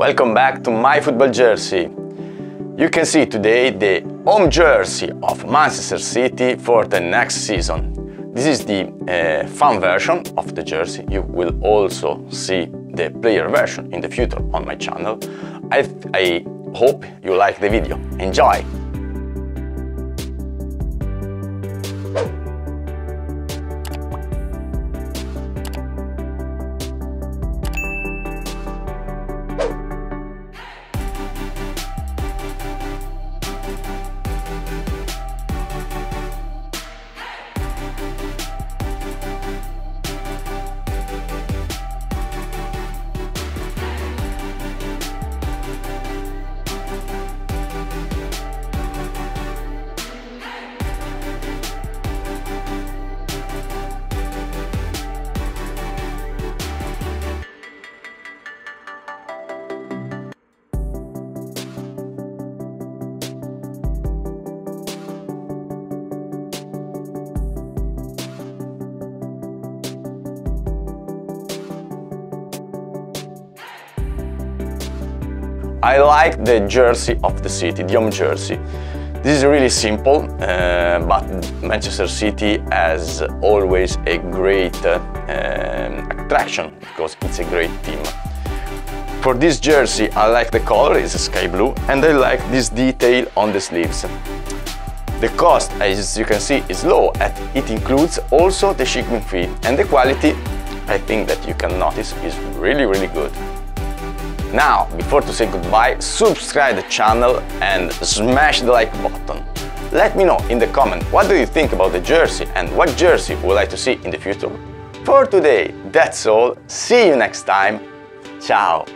Welcome back to My Football Jersey. You can see today the home jersey of Manchester City for the next season. This is the uh, fan version of the jersey. You will also see the player version in the future on my channel. I, I hope you like the video. Enjoy! I like the jersey of the city, the home jersey. This is really simple, uh, but Manchester City has always a great uh, um, attraction because it's a great team. For this jersey, I like the color, it's sky blue, and I like this detail on the sleeves. The cost, as you can see, is low and it includes also the shipping fee and the quality, I think that you can notice, is really, really good. Now, before to say goodbye, subscribe the channel and smash the like button. Let me know in the comment what do you think about the jersey and what jersey would like to see in the future. For today, that's all. See you next time. Ciao!